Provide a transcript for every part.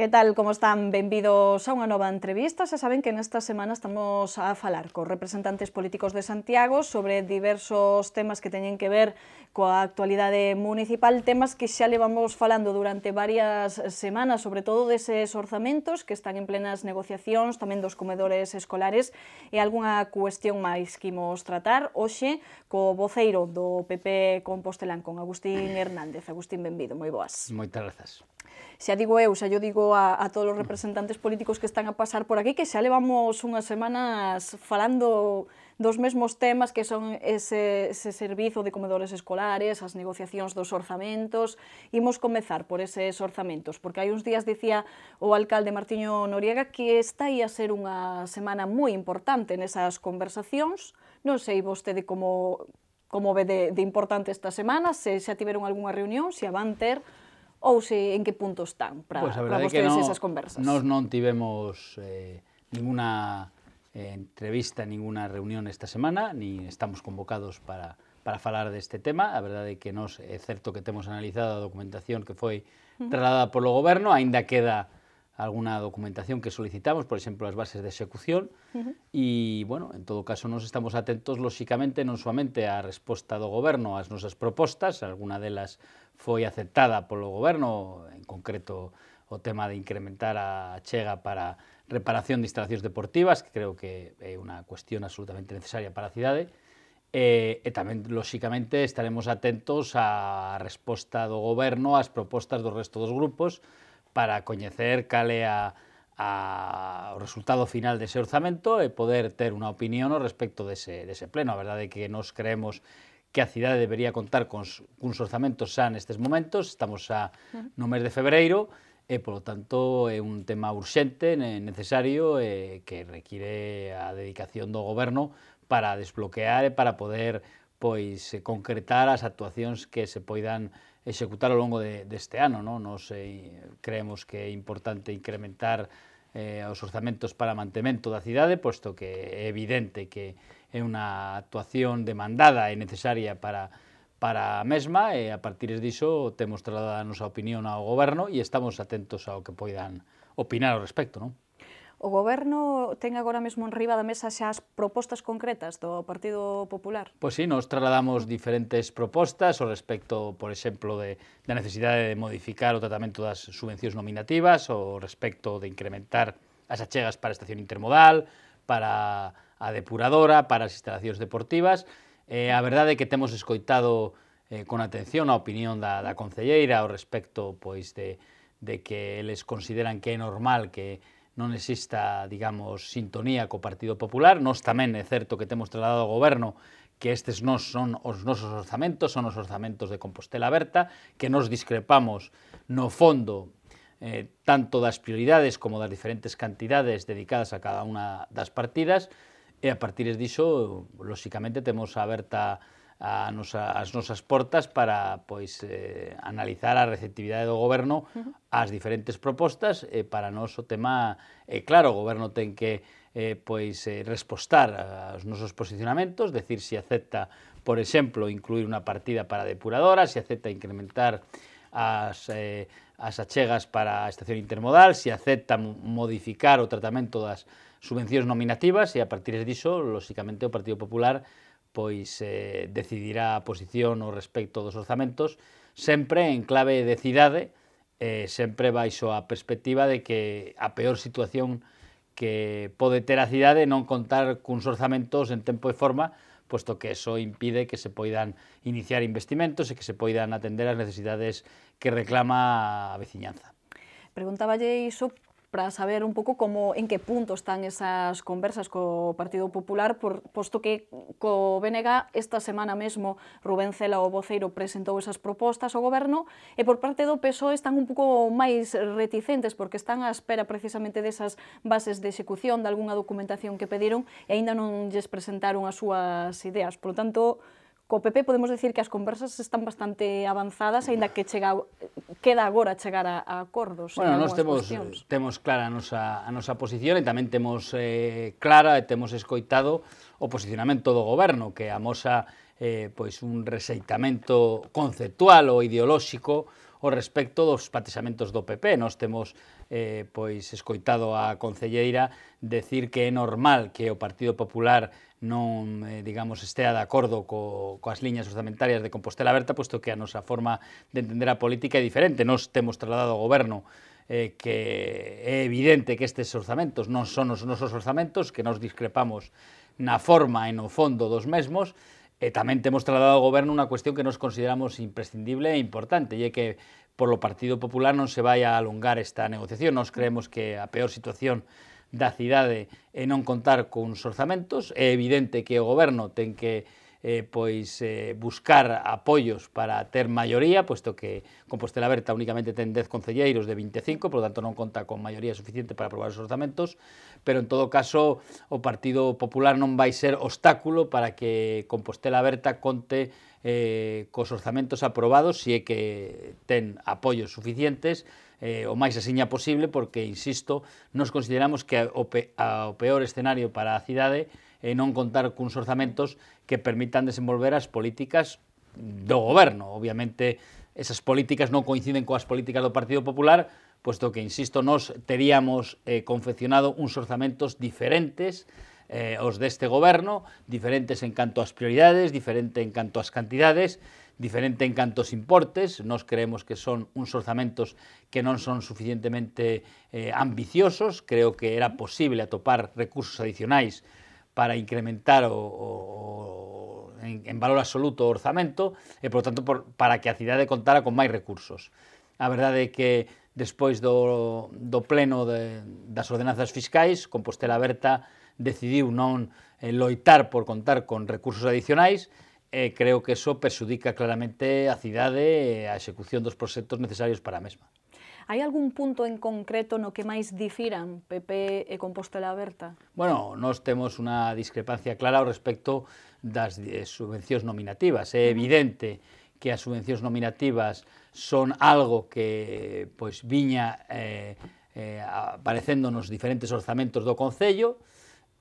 Que tal, como están? Benvidos a unha nova entrevista. Xa saben que nesta semana estamos a falar cos representantes políticos de Santiago sobre diversos temas que teñen que ver coa actualidade municipal, temas que xa levamos falando durante varias semanas, sobre todo deses orzamentos que están en plenas negociacións, tamén dos comedores escolares e algunha cuestión máis que imos tratar hoxe co voceiro do PP Compostelán, con Agustín Hernández. Agustín, benvido, moi boas. Moitas grazas xa digo eu, xa yo digo a, a todos os representantes políticos que están a pasar por aquí, que xa levamos unhas semanas falando dos mesmos temas que son ese, ese servizo de comedores escolares, as negociacións dos orzamentos. Imos comezar por eses orzamentos, porque hai uns días dicía o alcalde Martiño Noriega que esta ia ser unha semana moi importante nesas conversacións. Non sei vostede como como ve de, de importante esta semana, se xa tiveron algunha reunión, se a van ter, ou se en que punto están para, pues para vostedes no, esas conversas? Nós non tivemos eh, ninguna eh, entrevista, ninguna reunión esta semana, ni estamos convocados para, para falar deste tema. A verdade é que nos, é certo que temos analizado a documentación que foi trasladada polo goberno, aínda queda alguna documentación que solicitamos, por exemplo, as bases de execución, uh -huh. e, bueno, en todo caso, nos estamos atentos, lóxicamente, non somente á resposta do goberno ás nosas propostas, alguna delas foi aceptada polo goberno, en concreto o tema de incrementar a chega para reparación de instalacións deportivas, que creo que é unha cuestión absolutamente necesaria para a cidade, E, e tamén, lóxicamente, estaremos atentos á resposta do goberno ás propostas do resto dos grupos, para coñecer cal é a, a, o resultado final dese orzamento e poder ter unha opinión ao respecto dese, dese pleno. A verdade é que nos creemos que a cidade debería contar con cuns orzamentos xa nestes momentos, estamos xa no mes de febreiro, e, polo tanto, é un tema urxente, necesario, e que require a dedicación do goberno para desbloquear e para poder pois concretar as actuacións que se poidan executar ao longo de, deste ano. Non? Nos eh, creemos que é importante incrementar eh, os orzamentos para mantemento da cidade, posto que é evidente que é unha actuación demandada e necesaria para para a mesma e a partir diso temos trasladado a nosa opinión ao goberno e estamos atentos ao que poidan opinar ao respecto, non? O goberno ten agora mesmo en riba da mesa xa as propostas concretas do Partido Popular? Pois sí, nos trasladamos diferentes propostas o respecto, por exemplo, de, da necesidade de modificar o tratamento das subvencións nominativas, o respecto de incrementar as achegas para a estación intermodal, para a depuradora, para as instalacións deportivas. Eh, a verdade é que temos escoitado eh, con atención a opinión da, da concelleira ao respecto pois de, de que eles consideran que é normal que non exista, digamos, sintonía co Partido Popular. Nos tamén é certo que temos trasladado ao goberno que estes non son os nosos orzamentos, son os orzamentos de Compostela Aberta, que nos discrepamos no fondo eh, tanto das prioridades como das diferentes cantidades dedicadas a cada unha das partidas, e a partir diso, lóxicamente, temos aberta a nosa, as nosas portas para pois eh, analizar a receptividade do goberno ás diferentes propostas e eh, para nós o tema é eh, claro, o goberno ten que eh, pois eh, respostar aos nosos posicionamentos, decir se si acepta, por exemplo, incluir unha partida para depuradoras, se si acepta incrementar as eh, as achegas para a estación intermodal, se si acepta modificar o tratamento das subvencións nominativas e a partir diso, lóxicamente, o Partido Popular pois eh, decidirá a posición no respecto dos orzamentos, sempre en clave de cidade, eh, sempre baixo a perspectiva de que a peor situación que pode ter a cidade non contar cuns orzamentos en tempo e forma, posto que eso impide que se poidan iniciar investimentos e que se poidan atender as necesidades que reclama a veciñanza. Preguntaballe iso para saber un pouco como en que punto están esas conversas co Partido Popular, por, posto que co BNG esta semana mesmo Rubén Cela o voceiro presentou esas propostas ao goberno e por parte do PSOE están un pouco máis reticentes porque están á espera precisamente desas bases de execución de algunha documentación que pediron e aínda non lles presentaron as súas ideas. Por lo tanto, co PP podemos decir que as conversas están bastante avanzadas, aínda que chega, queda agora chegar a, a acordos. Bueno, eh, nós temos, cuestións. temos clara a nosa, a nosa posición e tamén temos eh, clara e temos escoitado o posicionamento do goberno, que amosa eh, pois un reseitamento conceptual ou ideolóxico o respecto dos patexamentos do PP. Nos temos eh, pois escoitado a concelleira decir que é normal que o Partido Popular non, eh, digamos, estea de acordo co, coas liñas orzamentarias de Compostela Aberta, posto que a nosa forma de entender a política é diferente. Nos temos trasladado ao goberno eh, que é evidente que estes orzamentos non son os nosos orzamentos, que nos discrepamos na forma e no fondo dos mesmos, e tamén temos trasladado ao goberno unha cuestión que nos consideramos imprescindible e importante, e é que polo Partido Popular non se vai a alongar esta negociación. Nos creemos que a peor situación da cidade e non contar cuns orzamentos. É evidente que o goberno ten que eh, pois eh, buscar apoios para ter maioría, posto que Compostela Berta únicamente ten 10 concelleiros de 25, por lo tanto non conta con maioría suficiente para aprobar os orzamentos, pero en todo caso o Partido Popular non vai ser obstáculo para que Compostela Berta conte eh, cos orzamentos aprobados, si é que ten apoios suficientes, eh, o máis asiña posible porque, insisto, nos consideramos que o, pe, a, o peor escenario para a cidade é non contar cuns orzamentos que permitan desenvolver as políticas do goberno. Obviamente, esas políticas non coinciden coas políticas do Partido Popular, puesto que, insisto, nos teríamos eh, confeccionado uns orzamentos diferentes eh, os deste goberno, diferentes en canto ás prioridades, diferente en canto ás cantidades, diferente en cantos importes, nós creemos que son uns orzamentos que non son suficientemente eh, ambiciosos, creo que era posible atopar recursos adicionais para incrementar o, o, en, en valor absoluto o orzamento e, por tanto, por, para que a cidade contara con máis recursos. A verdade é que despois do, do pleno de, das ordenanzas fiscais, Compostela Berta decidiu non eh, loitar por contar con recursos adicionais, e creo que eso perxudica claramente a cidade e a execución dos proxectos necesarios para a mesma. Hai algún punto en concreto no que máis difiran PP e Compostela Aberta? Bueno, nós temos unha discrepancia clara ao respecto das eh, subvencións nominativas. É evidente que as subvencións nominativas son algo que pois viña eh, eh, aparecendo nos diferentes orzamentos do Concello,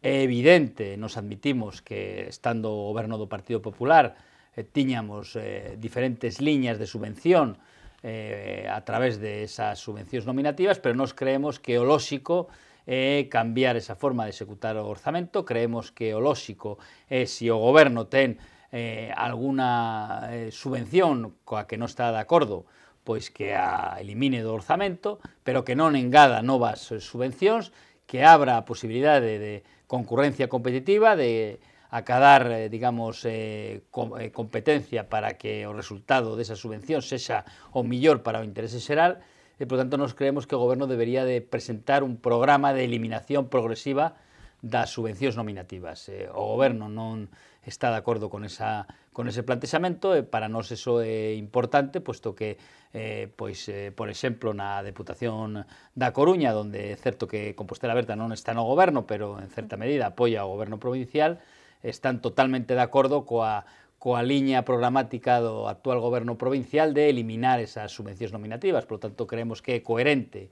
É evidente, nos admitimos que estando o goberno do Partido Popular eh, tiñamos eh, diferentes liñas de subvención eh, a través de esas subvencións nominativas, pero nos creemos que o lóxico é cambiar esa forma de executar o orzamento, creemos que o lóxico é se si o goberno ten eh, alguna eh, subvención coa que non está de acordo, pois que a elimine do orzamento, pero que non engada novas subvencións, que abra a posibilidade de concurrencia competitiva, de acadar, eh, digamos, eh, eh, competencia para que o resultado desa subvención sexa o millor para o interese xeral, e, por tanto, nos creemos que o goberno debería de presentar un programa de eliminación progresiva das subvencións nominativas. Eh, o goberno non está de acordo con, esa, con ese plantexamento e para nós eso é importante posto que eh, pois eh, por exemplo na Deputación da Coruña onde é certo que Compostela Berta non está no goberno pero en certa medida apoia o goberno provincial están totalmente de acordo coa coa liña programática do actual goberno provincial de eliminar esas subvencións nominativas. Por lo tanto, creemos que é coherente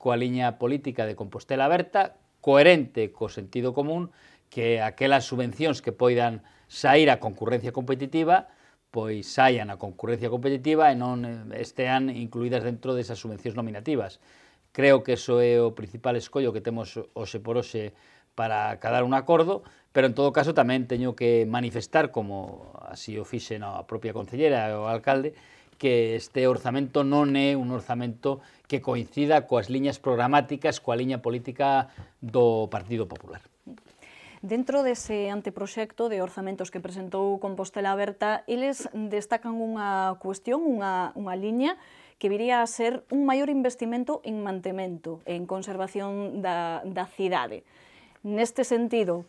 coa liña política de Compostela Aberta, coherente co sentido común que aquelas subvencións que poidan sair a concurrencia competitiva pois saian a concurrencia competitiva e non eh, estean incluídas dentro desas subvencións nominativas. Creo que eso é o principal escollo que temos hoxe por hoxe para cadar un acordo, pero en todo caso tamén teño que manifestar, como así o fixe na propia concellera e o alcalde, que este orzamento non é un orzamento que coincida coas liñas programáticas coa liña política do Partido Popular. Dentro dese anteproxecto de orzamentos que presentou Compostela Aberta, eles destacan unha cuestión, unha, unha liña que viría a ser un maior investimento en mantemento, en conservación da, da cidade. Neste sentido,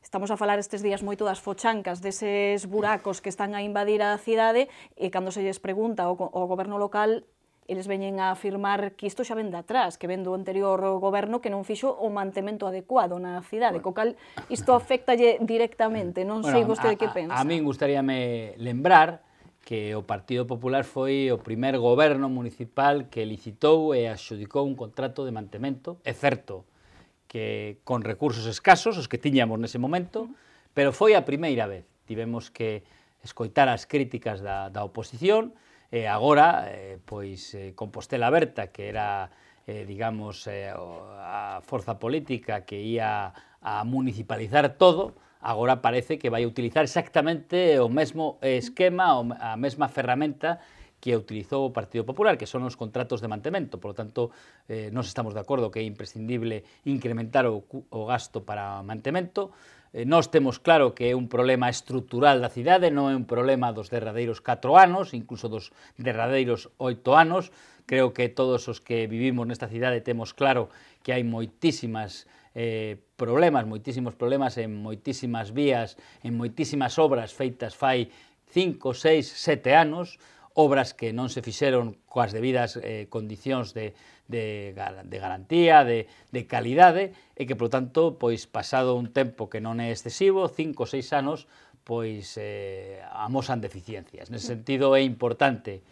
Estamos a falar estes días moito das fochancas, deses buracos que están a invadir a cidade e cando se lles pregunta ao, ao goberno local eles veñen a afirmar que isto xa ven de atrás, que ven do anterior goberno que non fixo o mantemento adecuado na cidade, bueno. co cal isto afectalle directamente, non bueno, sei vostede que pensa. A, a min gustaríame lembrar que o Partido Popular foi o primer goberno municipal que licitou e axudicou un contrato de mantemento, é certo que con recursos escasos, os que tiñamos nese momento, pero foi a primeira vez. Tivemos que escoitar as críticas da, da oposición, e agora eh, pois eh, Compostela Berta, que era eh, digamos eh, a forza política que ia a municipalizar todo, agora parece que vai utilizar exactamente o mesmo esquema, a mesma ferramenta que utilizou o Partido Popular, que son os contratos de mantemento. Por lo tanto, eh, nos estamos de acordo que é imprescindible incrementar o, o gasto para mantemento, Eh, nós temos claro que é un problema estrutural da cidade, non é un problema dos derradeiros 4 anos, incluso dos derradeiros 8 anos. Creo que todos os que vivimos nesta cidade temos claro que hai moitísimas eh, problemas, moitísimos problemas en moitísimas vías, en moitísimas obras feitas fai 5, 6, 7 anos, obras que non se fixeron coas debidas eh, condicións de, de, de garantía, de, de calidade, e que, por tanto, pois pasado un tempo que non é excesivo, cinco ou seis anos, pois eh, amosan deficiencias. Nese sentido é importante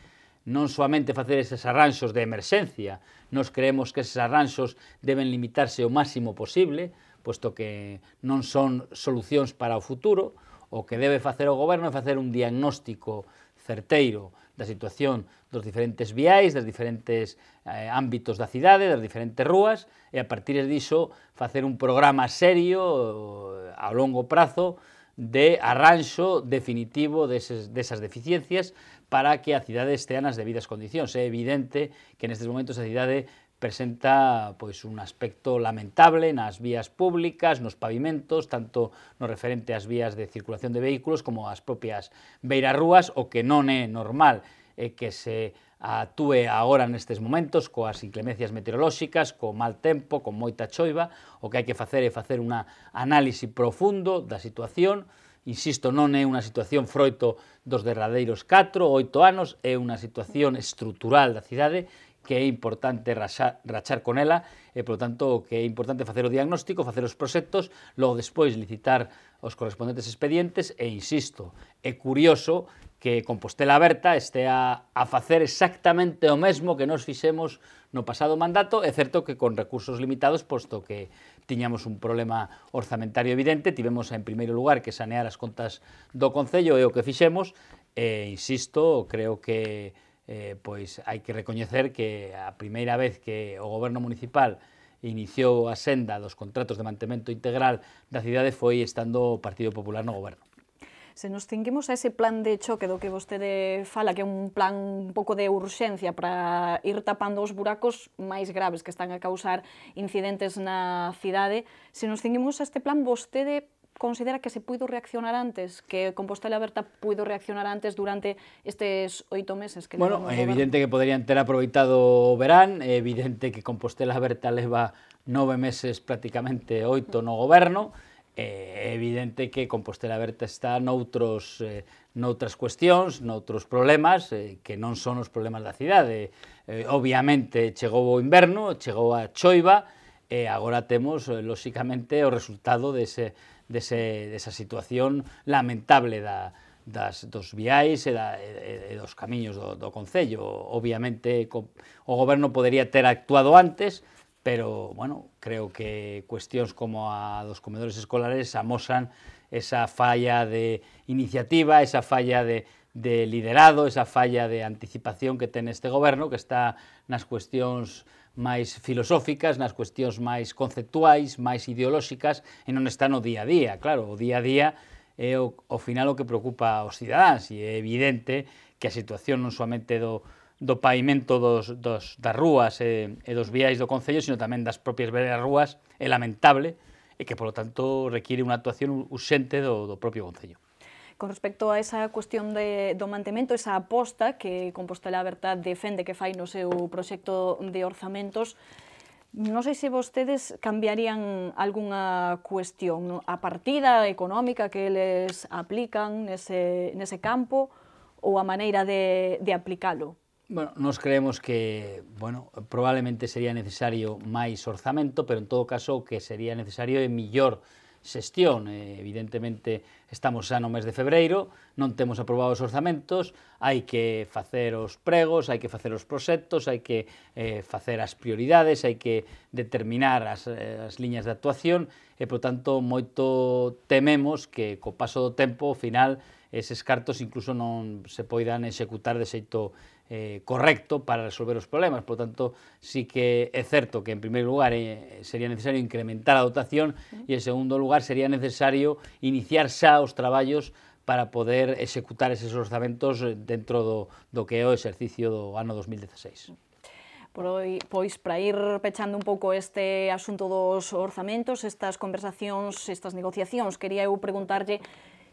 non soamente facer eses arranxos de emerxencia, nos creemos que eses arranxos deben limitarse o máximo posible, posto que non son solucións para o futuro, o que debe facer o goberno é facer un diagnóstico certeiro da situación dos diferentes viais, das diferentes eh, ámbitos da cidade, das diferentes rúas, e a partir diso facer un programa serio eh, a longo prazo de arranxo definitivo deses, desas deficiencias para que a cidade estea nas debidas condicións. É evidente que nestes momentos a cidade presenta pois un aspecto lamentable nas vías públicas, nos pavimentos, tanto no referente ás vías de circulación de vehículos como ás propias beirarrúas, o que non é normal é que se atúe agora nestes momentos coas inclemencias meteorolóxicas, co mal tempo, con moita choiva, o que hai que facer é facer unha análise profundo da situación, insisto, non é unha situación froito dos derradeiros 4 ou 8 anos, é unha situación estrutural da cidade que é importante rachar, rachar con ela e, polo tanto, que é importante facer o diagnóstico, facer os proxectos, logo despois licitar os correspondentes expedientes e, insisto, é curioso que Compostela Aberta estea a facer exactamente o mesmo que nos fixemos no pasado mandato, é certo que con recursos limitados, posto que tiñamos un problema orzamentario evidente, tivemos en primeiro lugar que sanear as contas do Concello e o que fixemos, e insisto, creo que eh, pois hai que recoñecer que a primeira vez que o goberno municipal iniciou a senda dos contratos de mantemento integral da cidade foi estando o Partido Popular no goberno. Se nos cinguemos a ese plan de choque do que vostede fala, que é un plan un pouco de urxencia para ir tapando os buracos máis graves que están a causar incidentes na cidade, se nos cinguemos a este plan, vostede considera que se puido reaccionar antes, que Compostela Aberta puido reaccionar antes durante estes oito meses? Que bueno, é evidente que poderían ter aproveitado o verán, é evidente que Compostela Aberta leva nove meses prácticamente oito no goberno, é evidente que Compostela Aberta está noutros, eh, noutras cuestións, noutros problemas eh, que non son os problemas da cidade. Eh, obviamente chegou o inverno, chegou a choiva, e agora temos, eh, lóxicamente, o resultado dese, dese, desa situación lamentable da, das, dos viais e, da, e, e dos camiños do, do Concello. Obviamente, co, o goberno podería ter actuado antes, pero, bueno, creo que cuestións como a dos comedores escolares amosan esa falla de iniciativa, esa falla de, de liderado, esa falla de anticipación que ten este goberno, que está nas cuestións máis filosóficas, nas cuestións máis conceptuais, máis ideolóxicas, e non está no día a día. Claro, o día a día é o, o final o que preocupa aos cidadáns e é evidente que a situación non somente do, do pavimento dos, dos, das rúas e, e dos viais do Concello, sino tamén das propias veredas rúas, é lamentable e que, polo tanto, requiere unha actuación urxente do, do propio Concello. Con respecto a esa cuestión de, do mantemento, esa aposta que Compostela Aberta defende que fai no seu proxecto de orzamentos, Non sei se vostedes cambiarían algunha cuestión, no? a partida económica que eles aplican nese, nese campo ou a maneira de, de aplicalo? Bueno, nos creemos que, bueno, probablemente sería necesario máis orzamento, pero en todo caso que sería necesario é millor xestión. Eh, evidentemente, estamos xa no mes de febreiro, non temos aprobados os orzamentos, hai que facer os pregos, hai que facer os proxectos, hai que eh, facer as prioridades, hai que determinar as, eh, as liñas de actuación e, por tanto, moito tememos que co paso do tempo, ao final, eses cartos incluso non se poidan executar de xeito eh, correcto para resolver os problemas. Por tanto, sí que é certo que, en primeiro lugar, eh, sería necesario incrementar a dotación e, en segundo lugar, sería necesario iniciar xa os traballos para poder executar eses orzamentos dentro do, do que é o exercicio do ano 2016 pois para ir pechando un pouco este asunto dos orzamentos, estas conversacións, estas negociacións, quería eu preguntarlle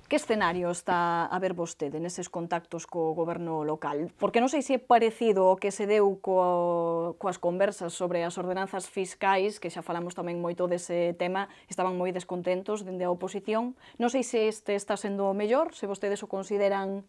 Que escenario está a ver vostede neses contactos co goberno local? Porque non sei se é parecido o que se deu co, coas conversas sobre as ordenanzas fiscais, que xa falamos tamén moito dese tema, estaban moi descontentos dende a oposición. Non sei se este está sendo o mellor, se vostedes o consideran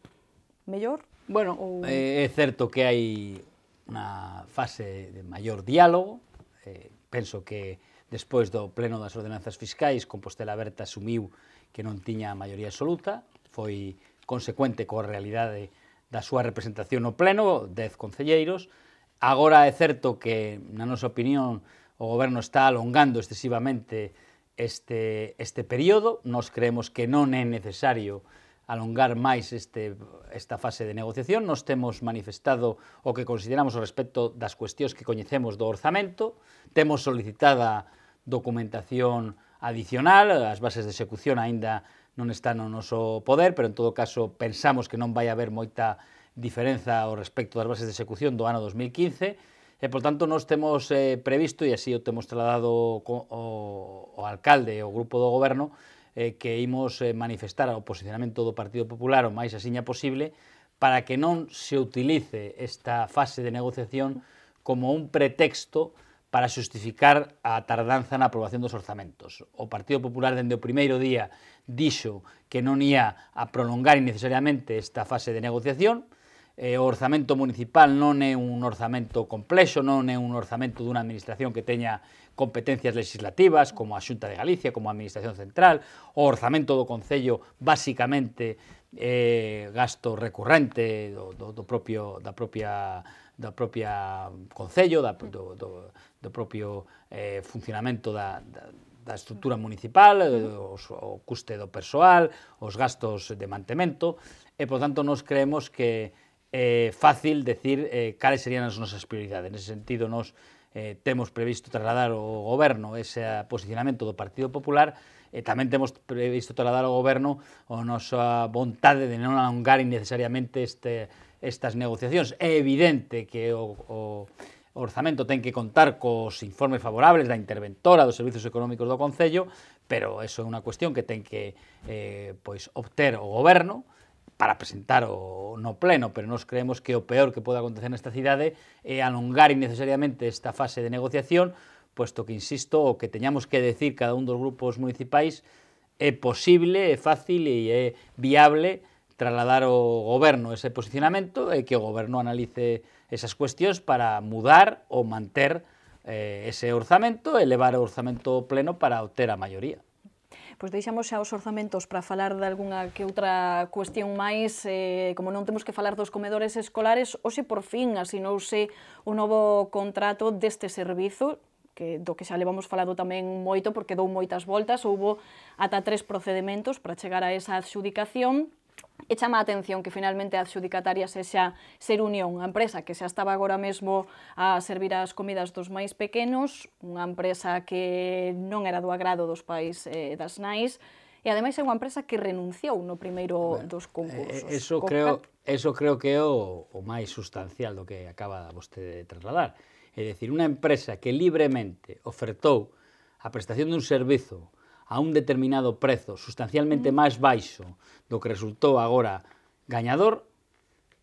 mellor. Bueno, ou... eh, é certo que hai unha fase de maior diálogo. Eh, penso que despois do pleno das ordenanzas fiscais, Compostela Berta asumiu que non tiña a maioría absoluta, foi consecuente coa realidade da súa representación no Pleno, 10 concelleiros. Agora é certo que, na nosa opinión, o goberno está alongando excesivamente este, este período. Nos creemos que non é necesario alongar máis este, esta fase de negociación. Nos temos manifestado o que consideramos ao respecto das cuestións que coñecemos do orzamento. Temos solicitada documentación adicional, as bases de execución aínda non están no noso poder, pero en todo caso pensamos que non vai haber moita diferenza ao respecto das bases de execución do ano 2015, e, por tanto, nos temos eh, previsto, e así o temos trasladado co, o, o alcalde e o grupo do goberno, eh, que imos eh, manifestar o posicionamento do Partido Popular o máis asiña posible para que non se utilice esta fase de negociación como un pretexto para xustificar a tardanza na aprobación dos orzamentos. O Partido Popular dende o primeiro día dixo que non ia a prolongar innecesariamente esta fase de negociación, eh, o orzamento municipal non é un orzamento complexo, non é un orzamento dunha administración que teña competencias legislativas, como a Xunta de Galicia, como a Administración Central, o orzamento do Concello basicamente eh, gasto recurrente do, do, do propio, da propia da propia Concello, da, do, do, do propio eh, funcionamento da, da, da estrutura municipal, eh, os, o custe do persoal, os gastos de mantemento, e, por tanto, nos creemos que é eh, fácil decir eh, cales serían as nosas prioridades. Nese sentido, nos eh, temos previsto trasladar ao goberno ese posicionamento do Partido Popular e tamén temos previsto trasladar ao goberno a nosa vontade de non alongar innecesariamente este, estas negociacións. É evidente que o, o orzamento ten que contar cos informes favorables da interventora dos servizos económicos do Concello, pero eso é unha cuestión que ten que eh, pois obter o goberno, para presentar o no pleno, pero nos creemos que o peor que pode acontecer nesta cidade é alongar innecesariamente esta fase de negociación, puesto que, insisto, o que teñamos que decir cada un dos grupos municipais é posible, é fácil e é viable trasladar ao goberno ese posicionamento e que o goberno analice esas cuestións para mudar ou manter eh, ese orzamento e levar o orzamento pleno para obter a maioría. Pois deixamos xa os orzamentos para falar de algunha que outra cuestión máis, eh, como non temos que falar dos comedores escolares, hoxe por fin asinouse o novo contrato deste servizo, que do que xa levamos falado tamén moito porque dou moitas voltas, houbo ata tres procedementos para chegar a esa adxudicación, e chama a atención que finalmente a adxudicataria sexa Ser Unión, a empresa que xa estaba agora mesmo a servir as comidas dos máis pequenos, unha empresa que non era do agrado dos pais eh, das nais, e ademais é unha empresa que renunciou no primeiro bueno, dos concursos. Eh, eso, Con... creo, eso creo que é o, o máis sustancial do que acaba vostede de trasladar. É dicir, unha empresa que libremente ofertou a prestación dun servizo a un determinado prezo sustancialmente máis baixo do que resultou agora gañador,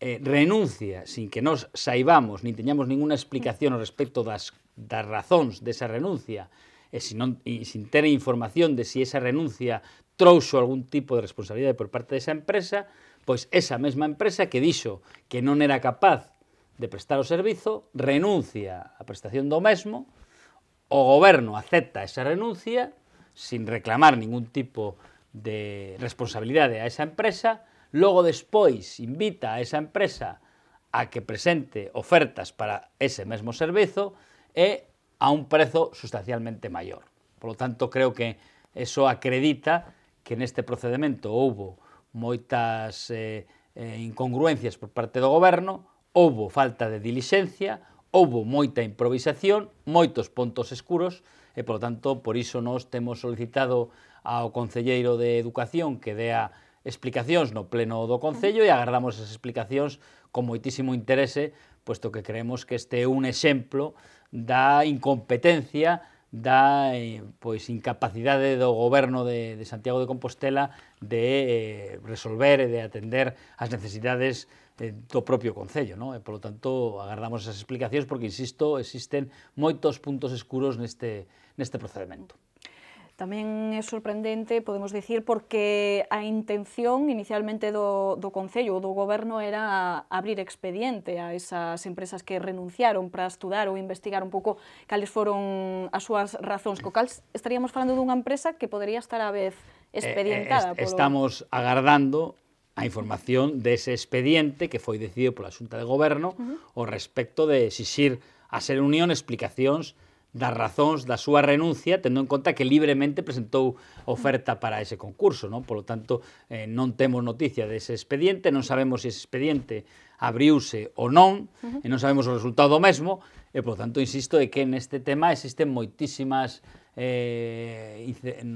eh, renuncia sin que nos saibamos ni teñamos ninguna explicación ao respecto das, das razóns desa renuncia e, sinón, e sin ter información de si esa renuncia trouxo algún tipo de responsabilidade por parte desa empresa, pois esa mesma empresa que dixo que non era capaz de prestar o servizo, renuncia á prestación do mesmo, o goberno acepta esa renuncia sin reclamar ningún tipo de responsabilidade a esa empresa, logo despois invita a esa empresa a que presente ofertas para ese mesmo servizo e a un prezo sustancialmente maior. Por lo tanto, creo que eso acredita que neste procedimento houbo moitas eh, eh, incongruencias por parte do goberno, houbo falta de dilixencia, houbo moita improvisación, moitos pontos escuros e, polo tanto, por iso nos temos solicitado ao Concelleiro de Educación que dea explicacións no pleno do Concello e agardamos as explicacións con moitísimo interese, puesto que creemos que este é un exemplo da incompetencia da eh, pois incapacidade do goberno de, de Santiago de Compostela de eh, resolver e de atender as necesidades eh, do propio Concello. No? E, polo tanto, agardamos esas explicacións porque, insisto, existen moitos puntos escuros neste, neste procedimento. Tamén é sorprendente, podemos dicir, porque a intención inicialmente do, do Concello ou do Goberno era abrir expediente a esas empresas que renunciaron para estudar ou investigar un pouco cales foron as súas razóns. Co cal estaríamos falando dunha empresa que podería estar a vez expedientada. Eh, eh, est estamos polo... agardando a información dese expediente que foi decidido pola Xunta de Goberno uh -huh. o respecto de exixir a ser unión explicacións das razóns da súa renuncia, tendo en conta que libremente presentou oferta para ese concurso, non? Polo tanto, eh, non temos noticia dese expediente, non sabemos se ese expediente abriuse ou non, uh -huh. e non sabemos o resultado mesmo, e polo tanto insisto é que neste tema existen moitísimas eh,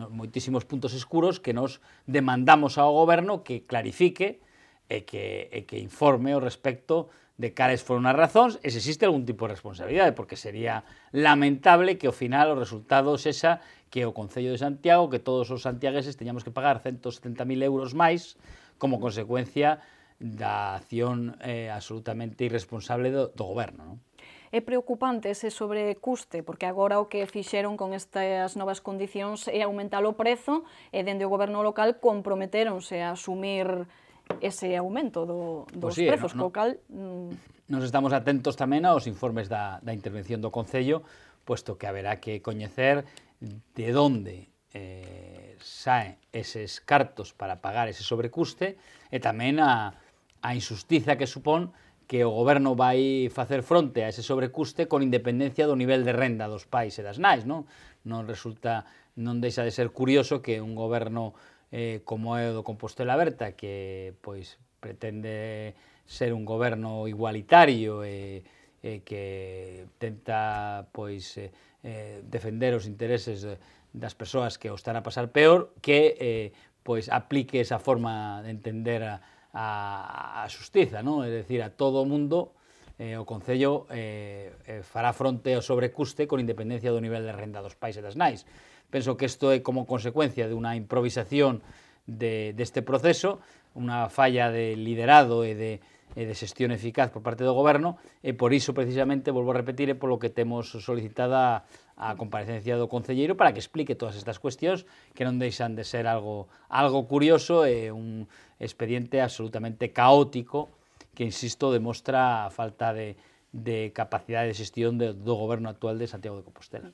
moitísimos puntos escuros que nos demandamos ao goberno que clarifique e que, e que informe o respecto de cales foron as razóns e se existe algún tipo de responsabilidade, porque sería lamentable que ao final o resultado sexa que o Concello de Santiago, que todos os santiagueses teñamos que pagar 170.000 euros máis como consecuencia da acción eh, absolutamente irresponsable do, do goberno. Non? É preocupante ese sobrecuste, porque agora o que fixeron con estas novas condicións é aumentar o prezo e dende o goberno local comprometeronse a asumir ese aumento do, dos pues sí, prezos, no, no, co cal... Mm... Nos estamos atentos tamén aos informes da, da intervención do Concello, puesto que haberá que coñecer de onde eh, saen eses cartos para pagar ese sobrecuste e tamén a, a injustiza que supón que o goberno vai facer fronte a ese sobrecuste con independencia do nivel de renda dos pais e das nais, non? Non resulta, non deixa de ser curioso que un goberno eh, como é o do Compostela Aberta, que pois pretende ser un goberno igualitario e eh, eh, que tenta pois eh, eh, defender os intereses das persoas que o están a pasar peor, que eh, pois aplique esa forma de entender a, a, a xustiza, non? É dicir, a todo o mundo eh, o Concello eh, eh, fará fronte ao sobrecuste con independencia do nivel de renda dos pais e das nais. Penso que isto é como consecuencia de unha improvisación de, deste proceso, unha falla de liderado e de, e de xestión eficaz por parte do goberno e por iso precisamente, volvo a repetir, é polo que temos solicitada a comparecencia do concelleiro para que explique todas estas cuestións que non deixan de ser algo, curioso e un expediente absolutamente caótico que, insisto, demostra a falta de, de capacidade de xestión do goberno actual de Santiago de Compostela.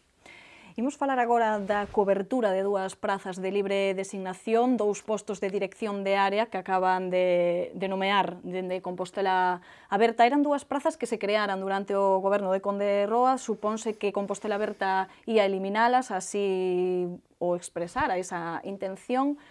Imos falar agora da cobertura de dúas prazas de libre designación, dous postos de dirección de área que acaban de, de nomear dende Compostela Aberta. Eran dúas prazas que se crearan durante o goberno de Conde Roa. Supónse que Compostela Aberta ia eliminalas, así o expresara esa intención.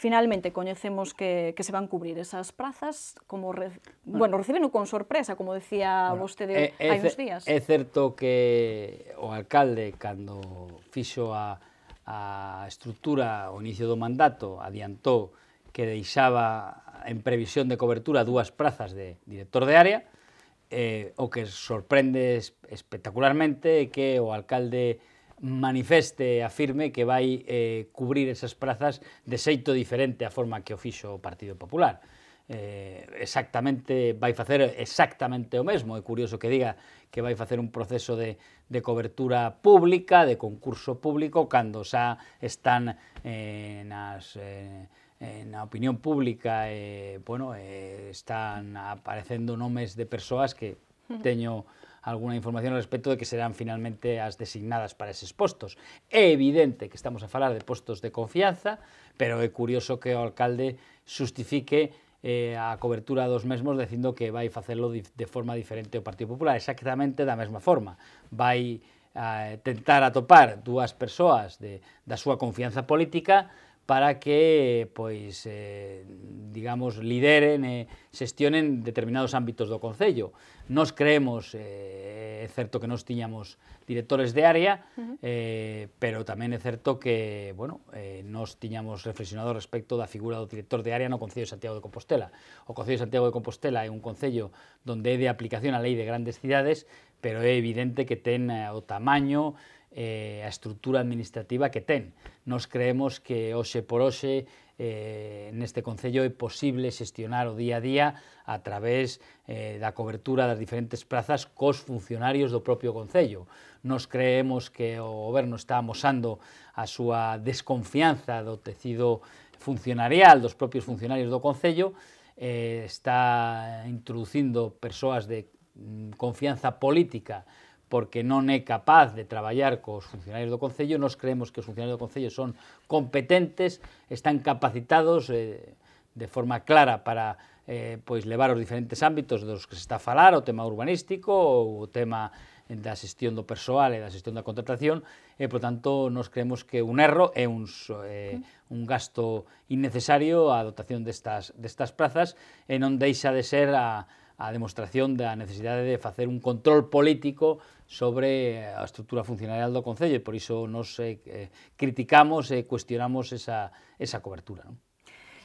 Finalmente, coñecemos que, que se van cubrir esas prazas, como re, bueno, recibeno con sorpresa, como decía bueno, vostede é, hai uns días. É certo que o alcalde, cando fixo a, a estrutura ao inicio do mandato, adiantou que deixaba en previsión de cobertura dúas prazas de director de área, eh, o que sorprende espectacularmente é que o alcalde manifeste, afirme que vai eh, cubrir esas prazas de xeito diferente a forma que o fixo o Partido Popular. Eh, exactamente, vai facer exactamente o mesmo. É curioso que diga que vai facer un proceso de, de cobertura pública, de concurso público, cando xa están eh, nas... Eh, eh na opinión pública eh, bueno, eh, están aparecendo nomes de persoas que teño alguna información al respecto de que serán finalmente as designadas para eses postos. É evidente que estamos a falar de postos de confianza, pero é curioso que o alcalde justifique eh, a cobertura dos mesmos dicindo que vai facelo de forma diferente o Partido Popular, exactamente da mesma forma. Vai a tentar atopar dúas persoas de, da súa confianza política para que, pois, eh, digamos, lideren e xestionen determinados ámbitos do Concello. Nos creemos, eh, é certo que nos tiñamos directores de área, uh -huh. eh, pero tamén é certo que, bueno, eh, nos tiñamos reflexionado respecto da figura do director de área no Concello de Santiago de Compostela. O Concello de Santiago de Compostela é un concello onde é de aplicación a lei de grandes cidades, pero é evidente que ten eh, o tamaño, eh, a estrutura administrativa que ten. Nos creemos que hoxe por hoxe eh, neste Concello é posible xestionar o día a día a través eh, da cobertura das diferentes prazas cos funcionarios do propio Concello. Nos creemos que o Goberno está amosando a súa desconfianza do tecido funcionarial, dos propios funcionarios do Concello, eh, está introducindo persoas de mm, confianza política porque non é capaz de traballar cos funcionarios do Concello, nos creemos que os funcionarios do Concello son competentes, están capacitados eh, de forma clara para eh, pois levar os diferentes ámbitos dos que se está a falar, o tema urbanístico, o tema da xestión do persoal e da xestión da contratación, e, por tanto, nos creemos que un erro é un, eh, un gasto innecesario a dotación destas, destas plazas e non deixa de ser a, a demostración da necesidade de facer un control político sobre a estrutura funcionarial do Concello e por iso nos eh, criticamos e cuestionamos esa, esa cobertura. Non?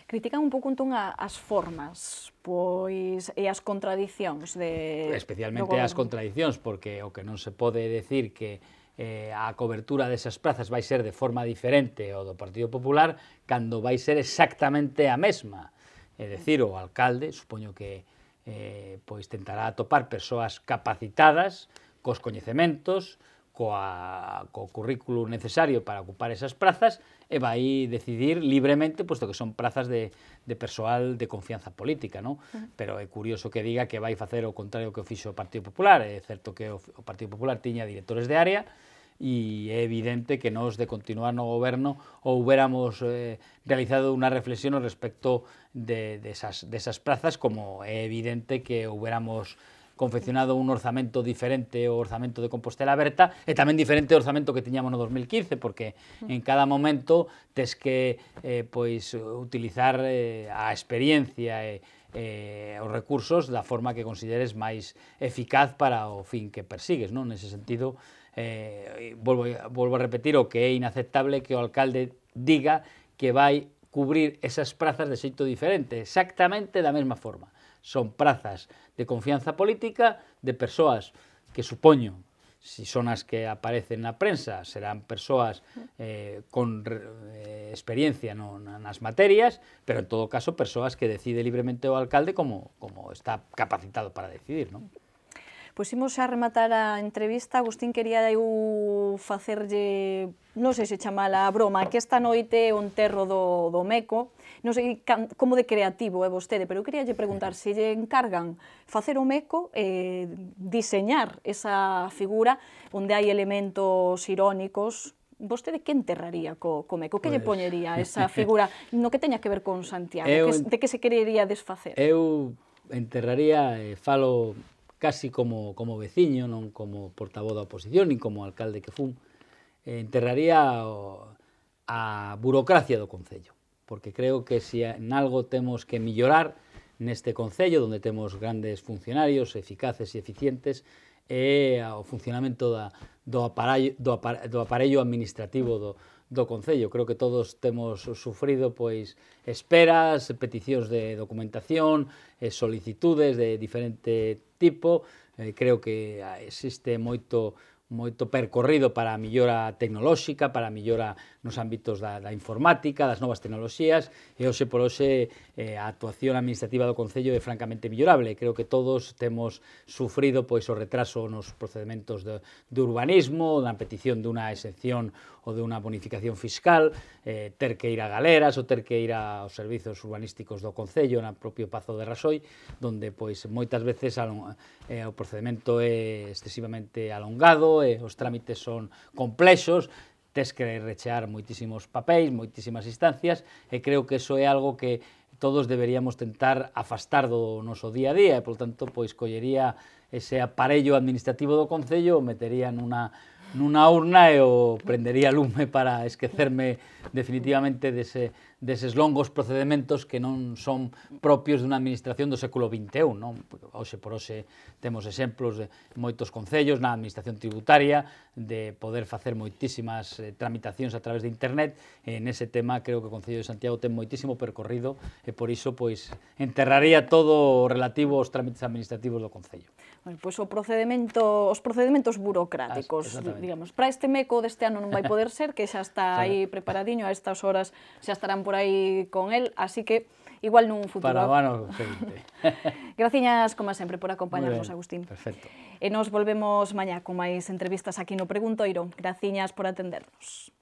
critican un pouco entón as formas, pois e as contradicións de especialmente as contradicións porque o que non se pode decir que eh, a cobertura desas prazas vai ser de forma diferente ao do Partido Popular cando vai ser exactamente a mesma. É dicir, o alcalde, supoño que eh, pois tentará atopar persoas capacitadas, cos coñecementos, coa, co currículo necesario para ocupar esas prazas e vai decidir libremente, posto que son prazas de, de persoal de confianza política, non? Uh -huh. Pero é curioso que diga que vai facer o contrario que o fixo o Partido Popular. É certo que o, o Partido Popular tiña directores de área, e é evidente que nós de continuar no goberno houbéramos eh, realizado unha reflexión respecto de, de, esas, de esas plazas como é evidente que houbéramos confeccionado un orzamento diferente o orzamento de Compostela Aberta e tamén diferente orzamento que tiñamos no 2015 porque en cada momento tes que eh, pois utilizar eh, a experiencia e eh, os recursos da forma que consideres máis eficaz para o fin que persigues. Non? Nese sentido, eh, volvo, volvo a repetir o que é inaceptable que o alcalde diga que vai cubrir esas prazas de xeito diferente, exactamente da mesma forma. Son prazas de confianza política de persoas que supoño si son as que aparecen na prensa, serán persoas eh, con eh, experiencia no, nas materias, pero en todo caso persoas que decide libremente o alcalde como, como está capacitado para decidir. Pois imos a rematar a entrevista. Agustín, quería eu facerlle, non sei se chamala a broma, que esta noite é o enterro do, do Meco. Non sei como de creativo é vostede, pero eu quería lle preguntar se lle encargan facer o Meco e eh, diseñar esa figura onde hai elementos irónicos, vostede que enterraría co, co meco? Que pues... lle pois. poñería esa figura no que teña que ver con Santiago? Eu, que, de que se querería desfacer? Eu enterraría, eh, falo casi como, como veciño, non como portavoz da oposición, nin como alcalde que fun, eh, enterraría o, a burocracia do Concello. Porque creo que se si en algo temos que millorar neste Concello, onde temos grandes funcionarios eficaces e eficientes, é eh, o funcionamento da, do, aparello, do, apare, do aparello administrativo do, do Concello. Creo que todos temos sufrido pois esperas, peticións de documentación, eh, solicitudes de diferente tipo. Eh, creo que ah, existe moito moito percorrido para a millora tecnolóxica, para a millora nos ámbitos da, da informática, das novas tecnoloxías, e hoxe por hoxe eh, a actuación administrativa do Concello é francamente millorable. Creo que todos temos sufrido pois o retraso nos procedementos de, de urbanismo, da petición dunha exención ou de unha bonificación fiscal, eh, ter que ir a galeras ou ter que ir aos servizos urbanísticos do Concello, na propio Pazo de Rasoi, donde pois moitas veces alon, eh, o procedimento é excesivamente alongado, eh, os trámites son complexos, tes que rechear moitísimos papéis, moitísimas instancias, e creo que eso é algo que todos deberíamos tentar afastar do noso día a día, e, polo tanto, pois collería ese aparello administrativo do Concello, o metería nunha, nunha urna e o prendería lume para esquecerme definitivamente dese, deses longos procedementos que non son propios dunha administración do século XXI. Non? Oxe por hoxe temos exemplos de moitos concellos na administración tributaria de poder facer moitísimas eh, tramitacións a través de internet. E nese tema creo que o Concello de Santiago ten moitísimo percorrido e por iso pois enterraría todo relativo aos trámites administrativos do Concello. Bueno, pois o procedimento, os procedementos burocráticos, As, digamos, para este meco deste ano non vai poder ser, que xa está aí preparadiño, a estas horas xa estarán por por aí con el, así que igual nun futuro. Para mano seguinte. Graciñas, como sempre, por acompañarnos, Agustín. Perfecto. E nos volvemos mañá con máis entrevistas aquí no Preguntoiro. Graciñas por atendernos.